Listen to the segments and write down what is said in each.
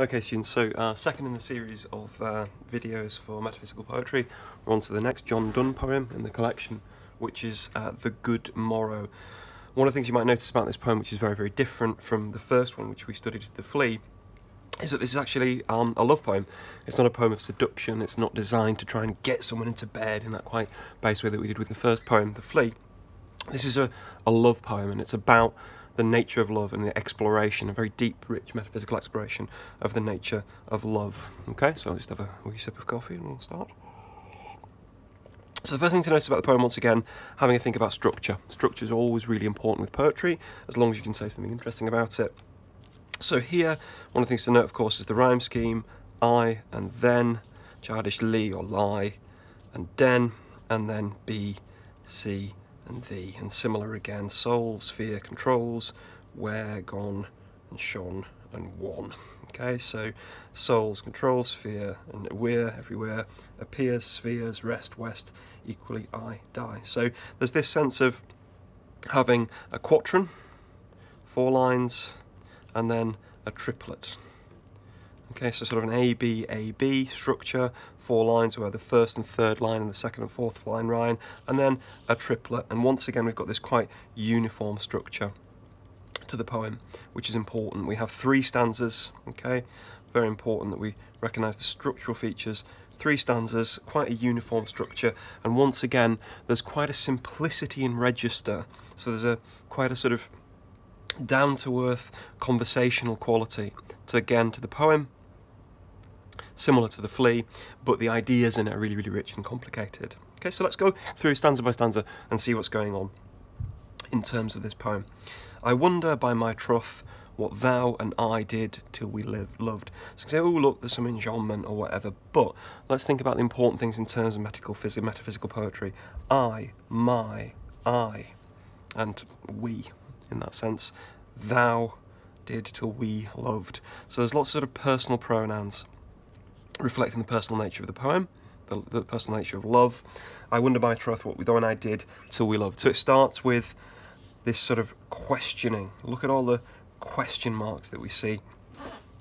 Okay students, so uh, second in the series of uh, videos for metaphysical poetry, we're on to the next John Donne poem in the collection, which is uh, The Good Morrow. One of the things you might notice about this poem, which is very, very different from the first one, which we studied, The Flea, is that this is actually um, a love poem. It's not a poem of seduction, it's not designed to try and get someone into bed in that quite base way that we did with the first poem, The Flea. This is a, a love poem and it's about the nature of love and the exploration, a very deep, rich metaphysical exploration of the nature of love. Okay, so I'll just have a wee sip of coffee and we'll start. So the first thing to notice about the poem, once again, having a think about structure. Structure is always really important with poetry, as long as you can say something interesting about it. So here, one of the things to note, of course, is the rhyme scheme, I and then, childish lee or lie, and den, and then be, see, and and similar again, soul, sphere, controls, where, gone, and shone, and one. Okay, so souls, control, sphere, and where, everywhere, appears, spheres, rest, west, equally I, die. So there's this sense of having a quatrain, four lines, and then a triplet. Okay, so sort of an A, B, A, B structure, four lines where the first and third line and the second and fourth line rhyme, and then a triplet. And once again, we've got this quite uniform structure to the poem, which is important. We have three stanzas, okay, very important that we recognise the structural features. Three stanzas, quite a uniform structure, and once again, there's quite a simplicity in register. So there's a quite a sort of down-to-earth conversational quality to again to the poem similar to the flea, but the ideas in it are really, really rich and complicated. Okay, so let's go through stanza by stanza and see what's going on in terms of this poem. I wonder by my troth what thou and I did till we lived, loved. So you can say, oh look, there's some enjambment or whatever, but let's think about the important things in terms of metaphysical, metaphysical poetry. I, my, I, and we, in that sense. Thou did till we loved. So there's lots of sort of personal pronouns reflecting the personal nature of the poem, the, the personal nature of love. I wonder by troth what we thou and I did till we loved. So it starts with this sort of questioning. Look at all the question marks that we see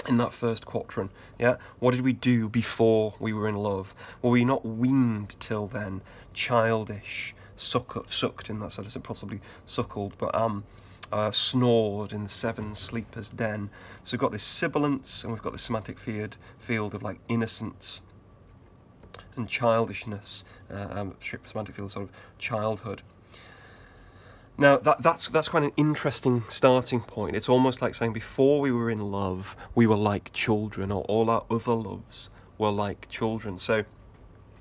in that first quatrain. Yeah, what did we do before we were in love? Were we not weaned till then, childish, sucked, sucked in that sense, possibly suckled, but um, uh, snored in the seven sleepers' den. So we've got this sibilance and we've got this semantic field, field of like innocence and childishness, uh, um, semantic field sort of childhood. Now that, that's that's quite an interesting starting point. It's almost like saying before we were in love, we were like children, or all our other loves were like children. So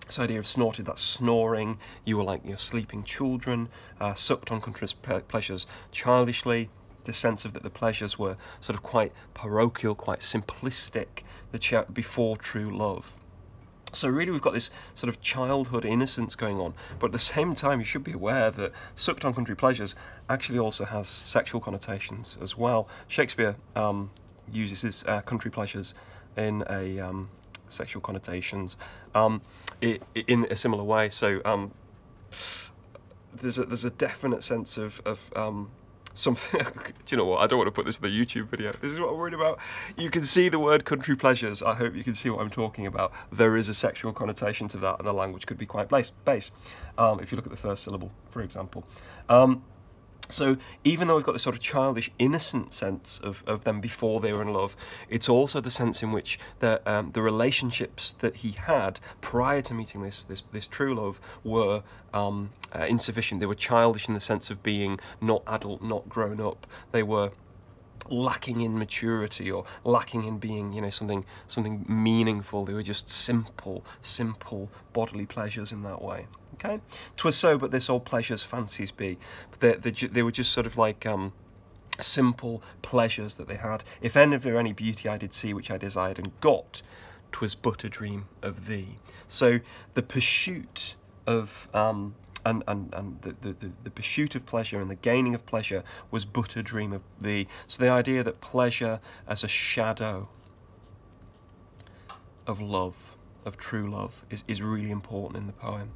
this idea of snorted, that snoring, you were like your sleeping children, uh, sucked on country's pleasures childishly, the sense of that the pleasures were sort of quite parochial, quite simplistic, the before true love. So really we've got this sort of childhood innocence going on, but at the same time you should be aware that sucked on country pleasures actually also has sexual connotations as well. Shakespeare um, uses his uh, country pleasures in a um, sexual connotations um, in a similar way. So um, there's a there's a definite sense of of um, something. do you know what? I don't want to put this in the YouTube video. This is what I'm worried about. You can see the word country pleasures. I hope you can see what I'm talking about. There is a sexual connotation to that, and the language could be quite base. base um, if you look at the first syllable, for example. Um, so even though we've got this sort of childish, innocent sense of, of them before they were in love, it's also the sense in which the, um, the relationships that he had prior to meeting this, this, this true love were um, uh, insufficient. They were childish in the sense of being not adult, not grown up. They were lacking in maturity or lacking in being you know something something meaningful they were just simple simple bodily pleasures in that way Okay, 'twas so, but this old pleasures fancies be. They, they, they were just sort of like um, simple pleasures that they had. If any of any beauty I did see which I desired and got, 'twas but a dream of thee. So the pursuit of um, and, and, and the, the, the pursuit of pleasure and the gaining of pleasure was but a dream of thee. So the idea that pleasure as a shadow of love, of true love, is, is really important in the poem.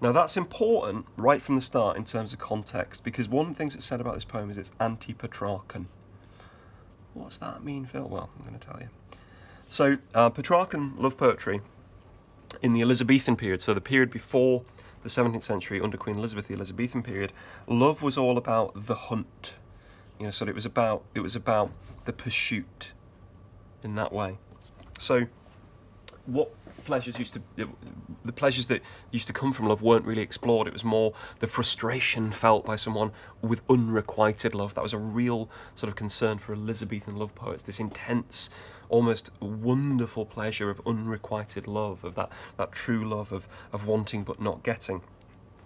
Now that's important right from the start in terms of context because one of the things that's said about this poem is it's anti-Petrarchan. What's that mean, Phil? Well, I'm going to tell you. So, uh, Petrarchan love poetry in the Elizabethan period, so the period before the 17th century under Queen Elizabeth, the Elizabethan period, love was all about the hunt. You know, so it was about it was about the pursuit in that way. So, what pleasures used to the pleasures that used to come from love weren't really explored. It was more the frustration felt by someone with unrequited love. That was a real sort of concern for Elizabethan love poets. This intense, almost wonderful pleasure of unrequited love, of that that true love of of wanting but not getting.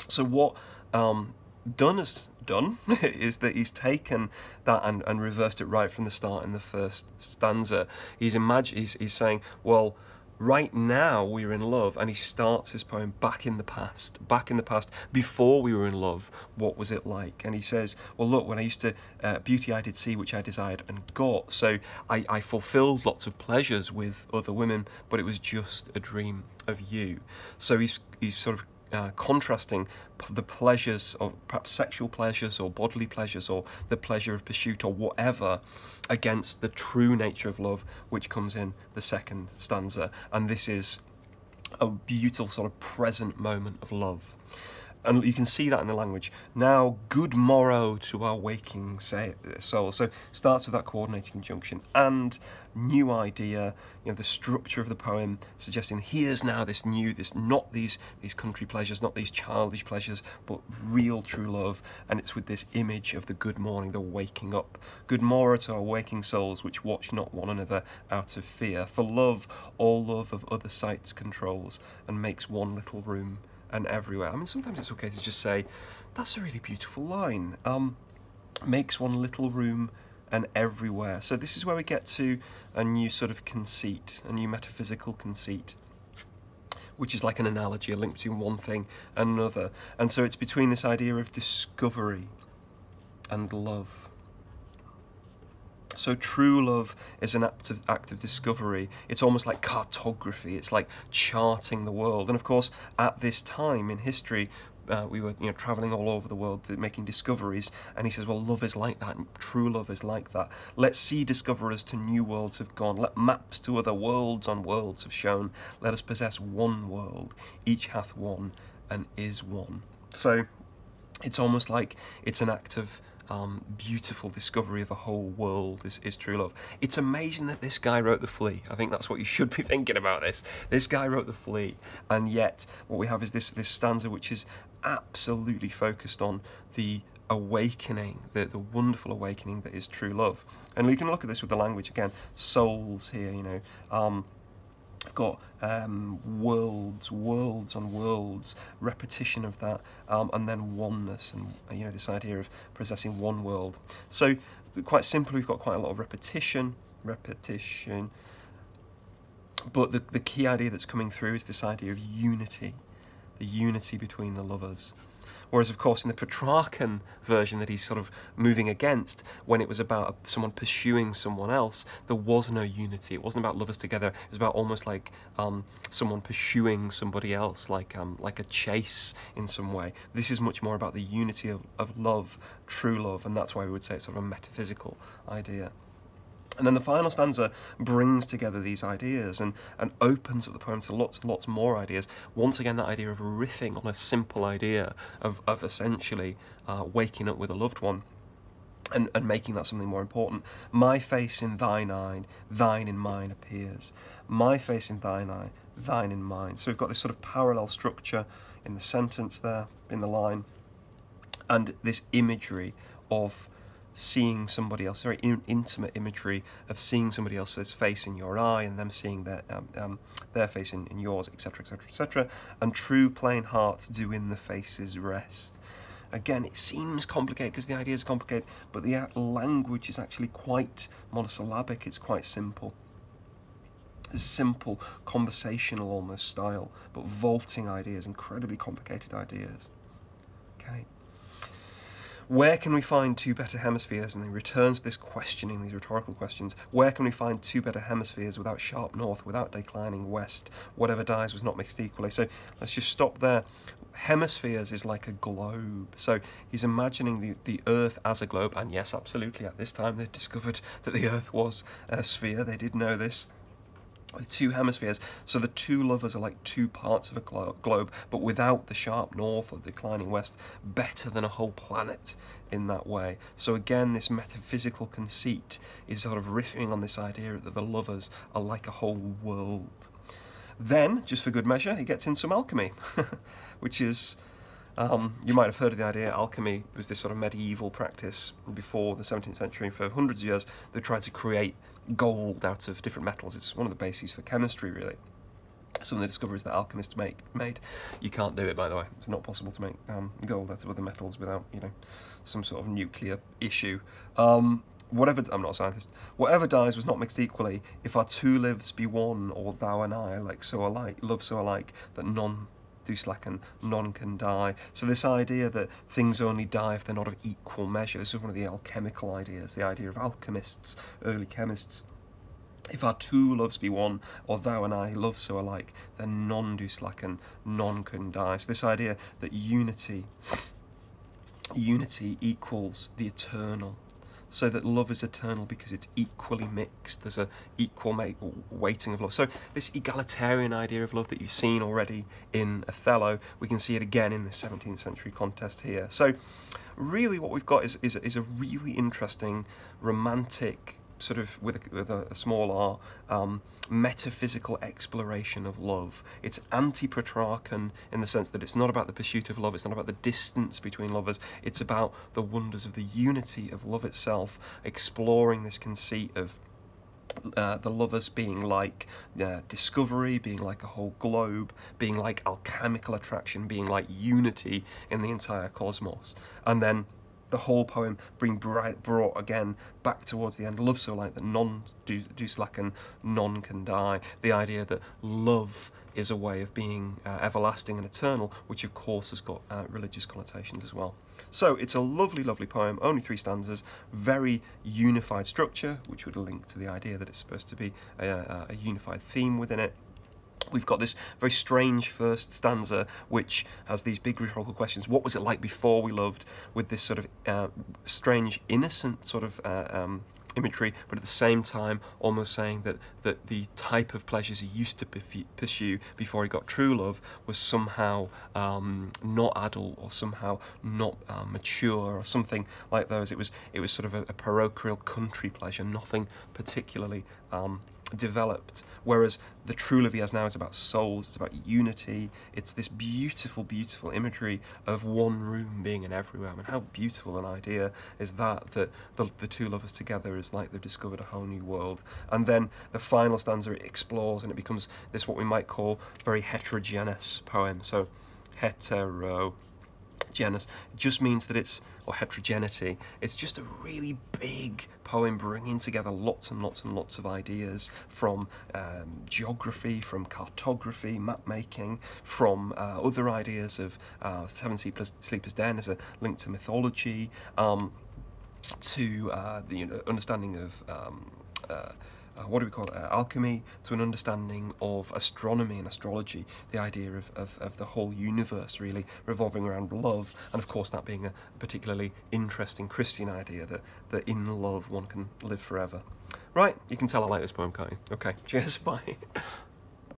So what um, Donne has done is that he's taken that and, and reversed it right from the start in the first stanza. He's imagine he's, he's saying, well, right now we're in love and he starts his poem back in the past back in the past before we were in love what was it like? And he says well look when i used to uh, beauty i did see which i desired and got so I, I fulfilled lots of pleasures with other women but it was just a dream of you. So he's he's sort of uh, contrasting the pleasures of perhaps sexual pleasures or bodily pleasures or the pleasure of pursuit or whatever against the true nature of love which comes in the second stanza. And this is a beautiful sort of present moment of love and you can see that in the language. Now, good morrow to our waking uh, soul. So starts with that coordinating conjunction and new idea. You know, the structure of the poem suggesting here's now this new, this not these these country pleasures, not these childish pleasures, but real true love. And it's with this image of the good morning, the waking up. Good morrow to our waking souls, which watch not one another out of fear. For love, all love of other sights controls, and makes one little room and everywhere. I mean, sometimes it's okay to just say, that's a really beautiful line. Um, makes one little room and everywhere. So this is where we get to a new sort of conceit, a new metaphysical conceit, which is like an analogy, a link between one thing and another. And so it's between this idea of discovery and love. So true love is an act of, act of discovery. It's almost like cartography. It's like charting the world. And of course, at this time in history, uh, we were you know traveling all over the world making discoveries. And he says well love is like that. True love is like that. Let's see discoverers to new worlds have gone. Let maps to other worlds on worlds have shown. Let us possess one world. Each hath one and is one. So it's almost like it's an act of um, beautiful discovery of a whole world is, is true love. It's amazing that this guy wrote The Flea. I think that's what you should be thinking about this. This guy wrote The Flea, and yet what we have is this, this stanza which is absolutely focused on the awakening, the, the wonderful awakening that is true love. And we can look at this with the language again. Souls here, you know. Um, I've got um, worlds, worlds on worlds, repetition of that, um, and then oneness, and uh, you know this idea of possessing one world. So quite simply, we've got quite a lot of repetition, repetition. But the, the key idea that's coming through is this idea of unity, the unity between the lovers. Whereas, of course, in the Petrarchan version that he's sort of moving against, when it was about someone pursuing someone else, there was no unity. It wasn't about lovers together. It was about almost like um, someone pursuing somebody else, like um, like a chase in some way. This is much more about the unity of, of love, true love, and that's why we would say it's sort of a metaphysical idea. And then the final stanza brings together these ideas and, and opens up the poem to lots and lots more ideas. Once again, that idea of riffing on a simple idea of, of essentially uh, waking up with a loved one and, and making that something more important. My face in thine eye, thine in mine appears. My face in thine eye, thine in mine. So we've got this sort of parallel structure in the sentence there, in the line, and this imagery of seeing somebody else, very in intimate imagery of seeing somebody else's face in your eye and them seeing their, um, um, their face in, in yours, etc., etc., etc. And true plain hearts do in the faces rest. Again, it seems complicated because the idea is complicated, but the language is actually quite monosyllabic, it's quite simple. A simple, conversational almost style, but vaulting ideas, incredibly complicated ideas. Okay. Where can we find two better hemispheres? And he returns this questioning, these rhetorical questions. Where can we find two better hemispheres without sharp north, without declining west? Whatever dies was not mixed equally. So let's just stop there. Hemispheres is like a globe. So he's imagining the, the Earth as a globe. And yes, absolutely, at this time they discovered that the Earth was a sphere. They did know this. Two hemispheres. So the two lovers are like two parts of a glo globe, but without the sharp north or declining west, better than a whole planet in that way. So again, this metaphysical conceit is sort of riffing on this idea that the lovers are like a whole world. Then, just for good measure, he gets in some alchemy, which is um, you might have heard of the idea alchemy was this sort of medieval practice before the 17th century. For hundreds of years, they tried to create gold out of different metals. It's one of the bases for chemistry, really. Some of the discoveries that alchemists make made. You can't do it, by the way. It's not possible to make um, gold out of other metals without, you know, some sort of nuclear issue. Um, whatever I'm not a scientist. Whatever dies was not mixed equally. If our two lives be one, or thou and I, like so alike, love so alike that none slacken, none can die. So this idea that things only die if they're not of equal measure, this is one of the alchemical ideas, the idea of alchemists, early chemists. If our two loves be one, or thou and I love so alike, then none do slacken, none can die. So this idea that unity, unity equals the eternal, so that love is eternal because it's equally mixed. There's a equal weighting of love. So this egalitarian idea of love that you've seen already in Othello, we can see it again in the 17th century contest here. So really what we've got is, is, is a really interesting romantic sort of with a, with a, small r, um, metaphysical exploration of love. It's anti-Petrarchan in the sense that it's not about the pursuit of love, it's not about the distance between lovers, it's about the wonders of the unity of love itself, exploring this conceit of uh, the lovers being like uh, discovery, being like a whole globe, being like alchemical attraction, being like unity in the entire cosmos. And then the whole poem being bright, brought again back towards the end. Love so light that none do, do slacken, none can die. The idea that love is a way of being uh, everlasting and eternal, which of course has got uh, religious connotations as well. So it's a lovely, lovely poem, only three stanzas, very unified structure, which would link to the idea that it's supposed to be a, a unified theme within it. We've got this very strange first stanza, which has these big rhetorical questions. What was it like before we loved? With this sort of uh, strange, innocent sort of uh, um, imagery, but at the same time almost saying that, that the type of pleasures he used to pursue before he got true love was somehow um, not adult or somehow not uh, mature or something like those. It was, it was sort of a, a parochial country pleasure, nothing particularly um, developed. Whereas the true love he has now is about souls, it's about unity, it's this beautiful, beautiful imagery of one room being in everywhere. I mean, how beautiful an idea is that, that the, the two lovers together is like they've discovered a whole new world. And then the final stanza it explores and it becomes this what we might call very heterogeneous poem. So hetero genus just means that it's or heterogeneity it's just a really big poem bringing together lots and lots and lots of ideas from um, geography from cartography map making from uh, other ideas of uh, seven sleepers den as a link to mythology um, to uh, the you know, understanding of um, uh, uh, what do we call it, uh, alchemy to an understanding of astronomy and astrology, the idea of, of, of, the whole universe really revolving around love, and of course that being a particularly interesting Christian idea that, that in love one can live forever. Right, you can tell I like this poem, can't you? Okay, cheers, bye.